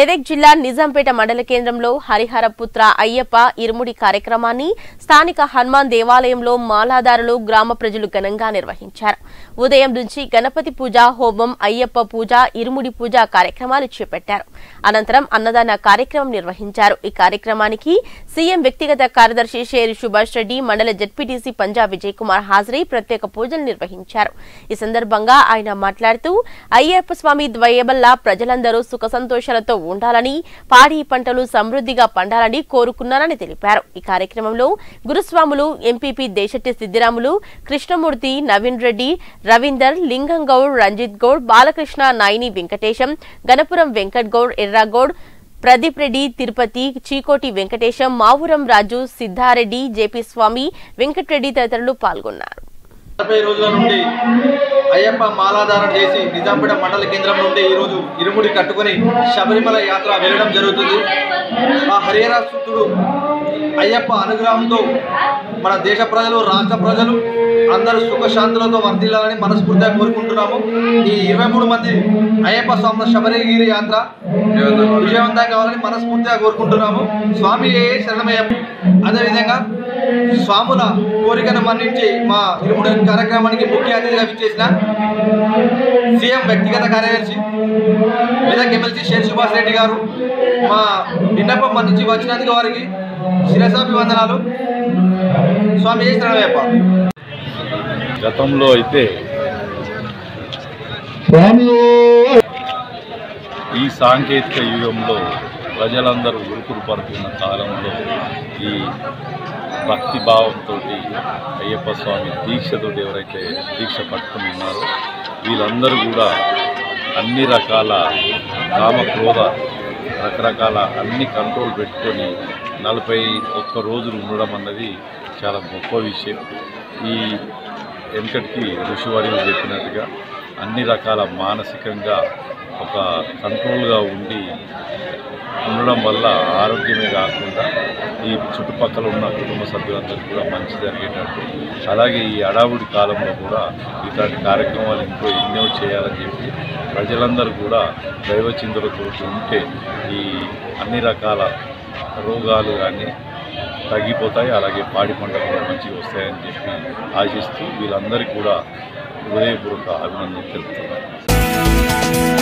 మెదక్ జిల్లా నిజాంపేట మండల కేంద్రంలో హరిహరపుత్ర అయ్యప్ప ఇరుముడి కార్యక్రమాన్ని స్థానిక హనుమాన్ దేవాలయంలో మాలాదారులు గ్రామ ప్రజలు ఘనంగా నిర్వహించారు. ఉదయం నుంచి గణపతి పూజ హోమం అయ్యప్ప పూజ ఇరుముడి పూజ కార్యక్రమాలు చేపట్టారు. అనంతరం అన్నదాన కార్యక్రమం నిర్వహించారు. ఈ కార్యక్రమానికి సీఎం వ్యక్తిగత కార్యదర్శి షేరి సుభాష్ రెడ్డి మండల జడ్పీటీసీ పంజాబ్ విజయ్ కుమార్ హాజరై ప్రత్యేక పూజలు నిర్వహించారు. ఈ సందర్భంగా ఆయన మాట్లాడుతూ అయ్యప్ప స్వామి ద్వయబల్ల ప్రజలందరూ సుఖ సంతోషాలతో ఉండాలని పాడి పంటలు సమృద్ధిగా పండాలని కోరుకున్నారని తెలిపారు. ఈ కార్యక్రమంలో గురుస్వాములు ఎంపీపీ దేశెట్టి సిద్దిరాములు కృష్ణమూర్తి నవీన్ రెడ్డి రవీందర్ లింగంగౌడ్ రంజిత్ గౌడ్ బాలకృష్ణ నాయిని వెంకటేశం గణపురం వెంకట్ గౌడ్ ఎర్రాగౌడ్ ప్రదీప్ రెడ్డి తిరుపతి చీకోటి వెంకటేశం మావురం రాజు సిద్ధారెడ్డి జేపీ స్వామి వెంకటరెడ్డి తదితరులు పాల్గొన్నారు. అయ్యప్ప మాలాధారణ చేసి నిజాంపేట మండల కేంద్రం నుండి ఈరోజు ఇరుముడి కట్టుకొని శబరిమల యాత్ర వెళ్ళడం జరుగుతుంది. ఆ హరిహరాసుతుడు అయ్యప్ప అనుగ్రహంతో మన దేశ ప్రజలు రాష్ట్ర ప్రజలు అందరూ సుఖశాంతులతో వర్ధిల్లాలని మనస్ఫూర్తిగా కోరుకుంటున్నాము. ఈ ఇరవై మూడు మంది అయ్యప్ప స్వామి శబరిగిరి యాత్ర విజయవంతం కావాలని మనస్ఫూర్తిగా కోరుకుంటున్నాము. స్వామి శరణమయ్యప్ప? అదేవిధంగా స్వాముల కోరికను మన్నించి మా ఇరుముడు కార్యక్రమానికి ముఖ్య అతిథిగా విచ్చేసిన సీఎం వ్యక్తిగత కార్యదర్శి మెదక్ ఎమ్మెల్సీ షేర్ సుభాష్ రెడ్డి గారు మా విన్నపం మన్నించి వచ్చినందుకు వారికి శిరసాభివందనాలు. స్వామి ఏ గతంలో అయితే ఈ సాంకేతిక యుగంలో ప్రజలందరూ ఉరుకులు పడుతున్న కాలంలో ఈ భక్తిభావంతో అయ్యప్ప స్వామి దీక్షతో ఎవరైతే దీక్ష పట్టుకుని ఉన్నారో వీళ్ళందరూ కూడా అన్ని రకాల కామక్రోధ రకరకాల అన్ని కంట్రోల్ పెట్టుకొని నలభై ఒక్క రోజులు ఉండడం అన్నది చాలా గొప్ప విషయం. ఈ వెంకటికి ఋషివారిని చెప్పినట్టుగా అన్ని రకాల మానసికంగా ఒక కంట్రోల్గా ఉండి ఉండడం వల్ల ఆరోగ్యమే కాకుండా ఈ చుట్టుపక్కల ఉన్న కుటుంబ సభ్యులందరికీ కూడా మంచి జరిగేటట్టు. అలాగే ఈ అడావుడి కాలంలో కూడా ఇట్లాంటి కార్యక్రమాలు ఇంకో ఎన్నో చేయాలని చెప్పి ప్రజలందరూ కూడా దైవచింతలతో ఉంటే ఈ అన్ని రకాల రోగాలు కానీ తగ్గిపోతాయి అలాగే పాడి పంటలు కూడా మంచిగా వస్తాయని చెప్పి ఆశిస్తూ వీళ్ళందరికీ కూడా హృదయపూర్వక అభినందనలు తెలుపుతున్నారు